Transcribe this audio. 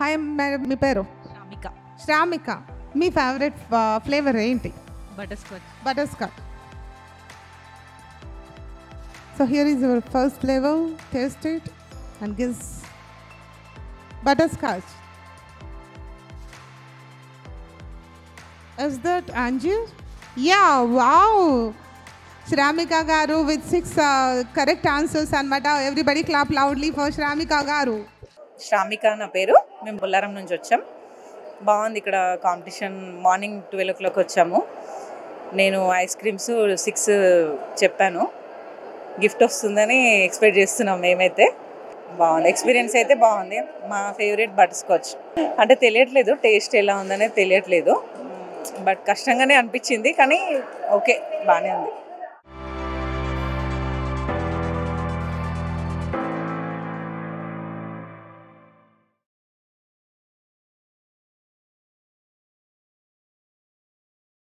Hi madam మీ పేరు? శ్రామిక. శ్రామిక. మీ favourite flavour ఏంటి? Butterscotch butterscotch so here is your first flavour taste it and gives butterscotch is that అంజీర్ yeah wow Shramika గారు with six correct answers అనమాట everybody clap loudly for Shramika గారు శ్రామిక నా పేరు? మేము బొల్లారం నుంచి వచ్చాం. బాగుంది ఇక్కడ competition. Morning twelve o'clock వచ్చాము. నేను ఐస్ క్రీమ్స్ సిక్స్ చెప్పాను. గిఫ్ట్ వస్తుందని ఎక్స్పెక్ట్ చేస్తున్నాం మేమైతే. బాగుంది. ఎక్స్పీరియన్స్ అయితే బాగుంది. మా ఫేవరెట్ బటర్ స్కాచ్ అంటే తెలియట్లేదు టేస్ట్ ఎలా ఉందనేది తెలియట్లేదు. బట్ కష్టంగానే అనిపించింది. కానీ ఓకే బాగానే ఉంది.